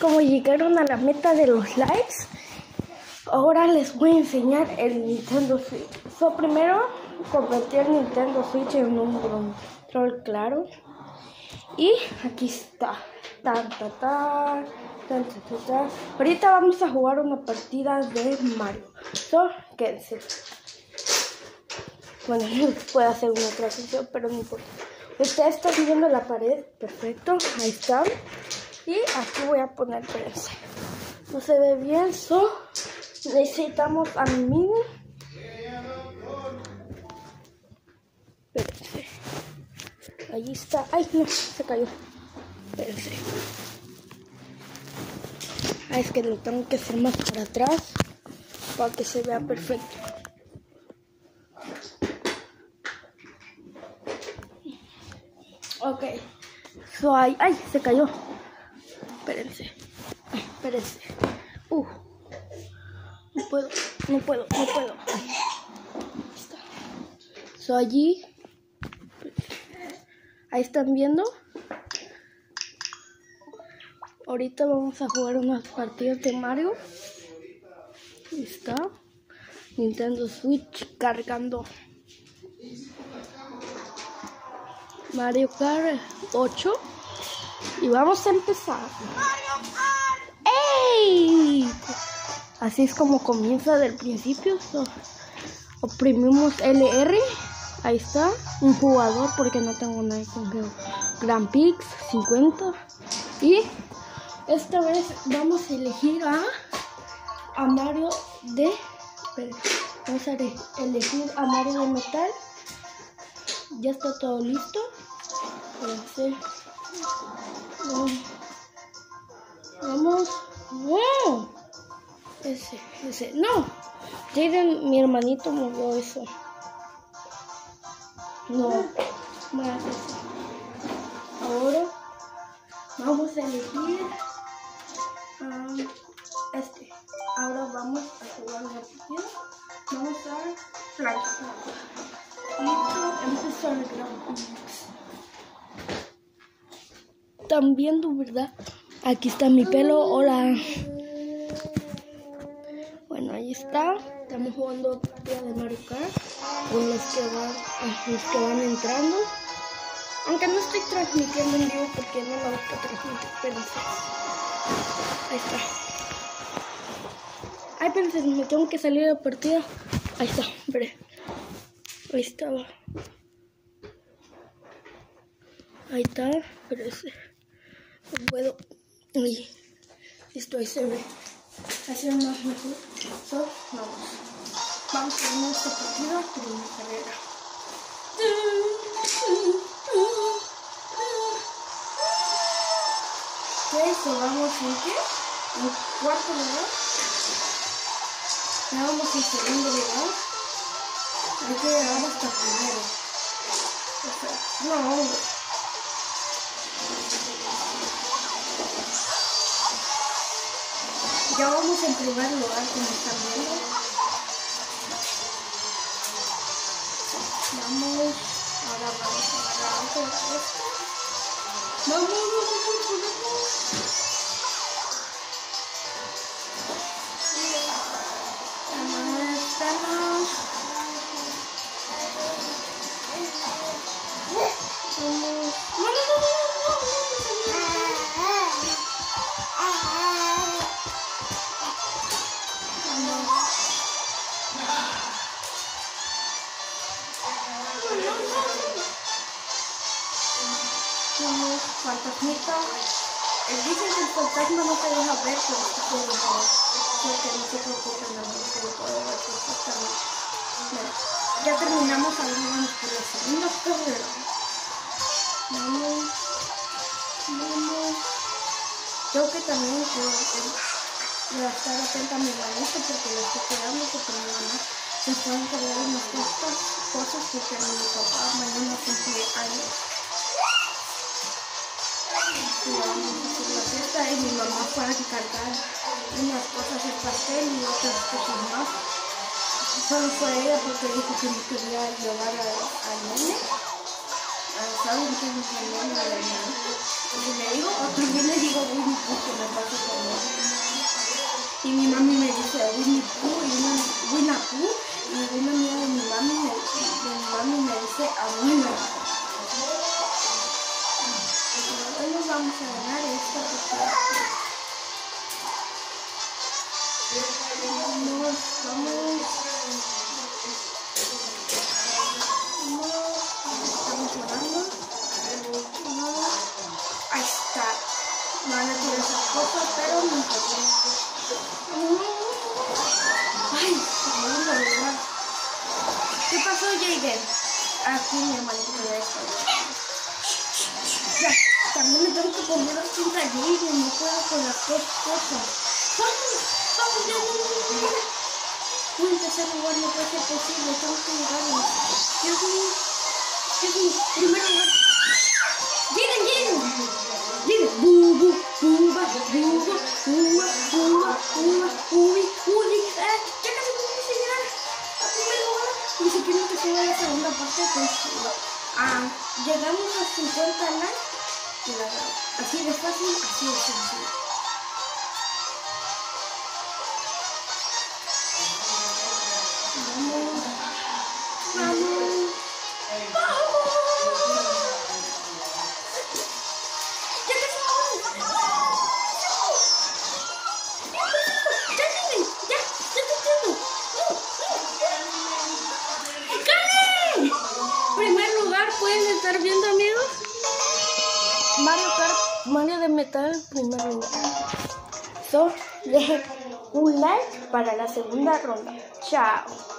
Como llegaron a la meta de los likes, ahora les voy a enseñar el Nintendo Switch. So, primero convertí el Nintendo Switch en un control claro. Y aquí está. Tan, tan, tan, tan, tan, tan. Ahorita vamos a jugar una partida de Mario. So, quédense. Bueno, puedo hacer una transición, pero no importa. Ustedes están viendo la pared. Perfecto. Ahí está. Y aquí voy a poner prensa. No se ve bien, so necesitamos a mi. Espérense. Ahí está. Ay, no, se cayó. Espérense. Ah, es que lo tengo que hacer más para atrás para que se vea perfecto. Ok. So, ay, ay, se cayó. Espérense. Espérense. Uh. No puedo, no puedo, no puedo. So, allí. Ahí están viendo. Ahorita vamos a jugar unas partidas de Mario. Ahí está. Nintendo Switch cargando. Mario Kart 8. Y vamos a empezar. ¡Ey! Así es como comienza del principio. Oprimimos LR. Ahí está. Un jugador porque no tengo nada con Grand Prix 50. Y esta vez vamos a elegir a, a Mario de... Vamos a elegir a Mario de metal. Ya está todo listo. Espérense. Vamos. ¡No! Ese, ese. ¡No! Jaden, mi hermanito movió eso. No. Más eso. Ahora vamos a elegir um, este. Ahora vamos a jugar una partida. Vamos a flanco. Listo, empezó el gran Están viendo, ¿verdad? Aquí está mi pelo. Hola. Bueno, ahí está. Estamos jugando partida de Mario Kart con los que van, los que van entrando. Aunque no estoy transmitiendo en vivo porque no me gusta transmitir. Espérense. Ahí está. Ay, espérense, me tengo que salir de partida. Ahí está, espere. Ahí estaba. Ahí está. No puedo. Ahí. Listo, ahí se ve. Así más mejor. So, vamos. Vamos a ver esta partida primera carrera. Ok, so vamos en qué? En cuarto lugar. Ya vamos en segundo lugar. Hay que llegar hasta primero. Perfecto. No, hombre. Ya vamos en primer lugar, como están viendo. Vamos. Ahora vamos a agarrar esto. Vamos, vamos, vamos. Vamos, Vamos, fantasmita. El dice que el fantasma no te deja ver, pero que ver ya terminamos, ahora vamos por la. Vamos, vamos. Que también quiero estar atenta a mi manito porque lo estoy cuidando porque mi mamá se fue a encargar unas cosas, cosas porque mi papá mañana cumple años. Y vamos a hacer la fiesta y mi mamá fue a encargar unas cosas el pastel y otras cosas más. Solo fue ella porque dijo que me quería llevar al nene, al sábado que me salió a la mañana. Y ah, pues le digo, o también le digo Winnie Pooh que me pasa con él. Y mi mami me dice Winnie Pooh y Winnie Pooh me doy la de mi mami y mi mami me dice abuela. Hoy nos vamos a ganar esta porque vamos, vamos. Ahí está. No van a tirar esas cosas, pero no importa. ¿Qué pasó, Jaden? Aquí mi hermanito. Ya, también me tengo que poner los cinta Jaden, no puedo con las dos cosas. ¡Vamos! ¡Vamos, no! Uy, en tercer posible. Jaden, Jaden. Jaden, buba, buba, buba, buba, eh, a la segunda parte, pues, ah, llegamos a 50 likes y la así de fácil, así de sencillo. Mario Kart, Mario de Metal, primer lugar. So, dejen un like para la segunda ronda. Chao.